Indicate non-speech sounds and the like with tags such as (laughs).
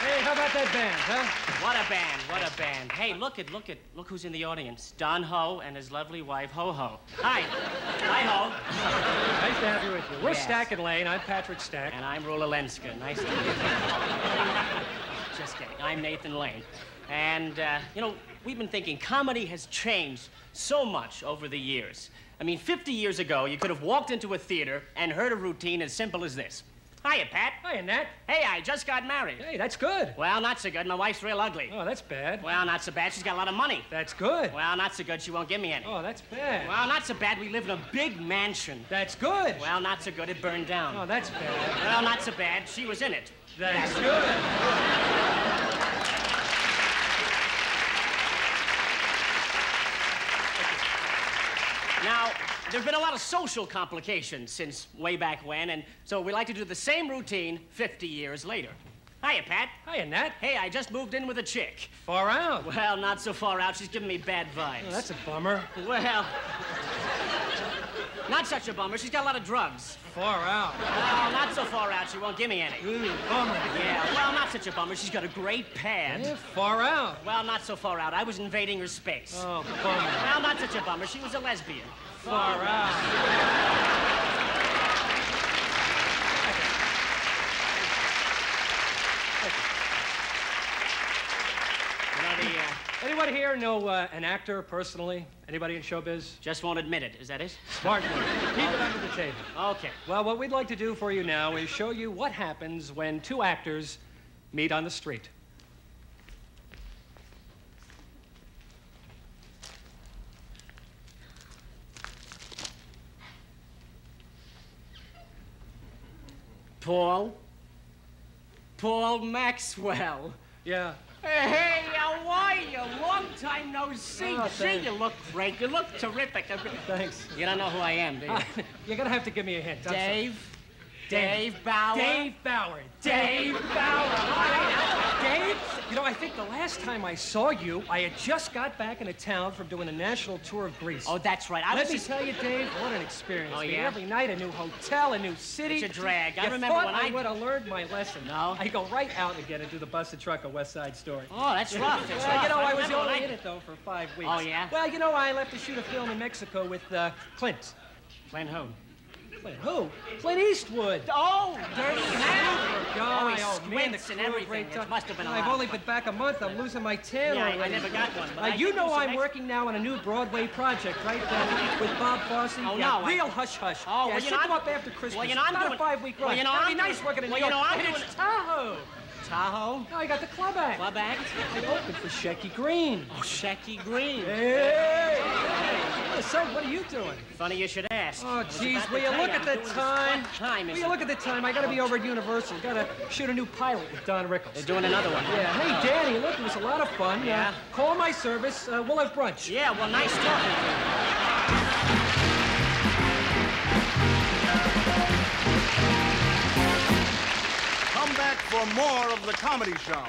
Hey, how about that band, huh? What a band, what a band. Hey, look at, look at, look who's in the audience. Don Ho and his lovely wife, Ho Ho. Hi. Hi, Ho. Nice to have you with you. We're Yes. Stack and Lane. I'm Patrick Stack. And I'm Rula Lenska. Nice to meet you. (laughs) Just kidding. I'm Nathan Lane. And, uh, you know, we've been thinking comedy has changed so much over the years. I mean, 50 years ago, you could have walked into a theater and heard a routine as simple as this. Hiya, Pat. Hiya, Nat. Hey, I just got married. Hey, that's good. Well, not so good. My wife's real ugly. Oh, that's bad. Well, not so bad. She's got a lot of money. That's good. Well, not so good. She won't give me any. Oh, that's bad. Well, not so bad. We live in a big mansion. That's good. Well, not so good. It burned down. Oh, that's bad. Well, not so bad. She was in it. That's good. Now, there've been a lot of social complications since way back when, and so we like to do the same routine 50 years later. Hiya, Pat. Hiya, Nat. Hey, I just moved in with a chick. Far out. Well, not so far out. She's giving me bad vibes. Oh, that's a bummer. Well, not such a bummer. She's got a lot of drugs. Far out. Well, not so far out. She won't give me any. Ooh, bummer. Yeah, well, not such a bummer. She's got a great pad. Yeah, far out. Well, not so far out. I was invading her space. Oh, bummer. Well, not such a bummer. She was a lesbian. Far out. You know, the, Anybody here know uh, an actor personally? Anybody in showbiz? just won't admit it. Is that it? Smart one. Keep it under the table. Okay. Well, what we'd like to do for you now is show you what happens when two actors meet on the street. Paul? Paul Maxwell. Yeah. Hey, how are you? Long no see. Oh, see, you look great. You look terrific. Thanks. You don't know who I am, do you? (laughs) You're gonna have to give me a hint. Dave? Dave Bauer? Dave Bauer. Dave Bauer. Dave, you know, I think the last time I saw you, I had just got back into town from doing a national tour of Greece. Oh, that's right. I Let me just... tell you, Dave, what an experience. Oh, yeah? Every night, a new hotel, a new city. It's a drag. I You remember when I I- would have learned my lesson. No? I go right out again and do the bus and truck of West Side Story. Oh, that's (laughs) rough. That's Well, rough. you know, I was remember when only I- in it, though, for five weeks. Oh, yeah? Well, you know, I left to shoot a film in Mexico with uh, Clint. Clint who? Clint who? Clint Eastwood. Oh, Dirty Harry. God, oh, oh man, the and everything. It must have been a I've only been back a month. I'm losing my tan Yeah, I- I never got one, but Uh, you know I'm working now on a new Broadway project, right? Uh, with Bob Fosse. Oh, yeah, no, I- Real hush hush. Oh, yeah, well, you should I'm- up after Christmas. well, you know, I'm About doing- a five week run. well, you know, That'd I'm be nice doing- working in well, New you York. know, I'm doing- it's Tahoe. Tahoe? No, I got the club act. Club act? I opened for Shecky Greene. Oh, Shecky Greene. Hey! Hey, son, what are you doing? Funny you should ask. Oh, I jeez, will you look at the time? Time Will you look at the time? I gotta be over at Universal. Gotta shoot a new pilot with Don Rickles. They're doing another one. Yeah, hey, Danny, look, it was a lot of fun. Yeah. Uh, call my service. Uh, we'll have brunch. Yeah, well, nice talking to you. Come back for more of the Comedy Shop.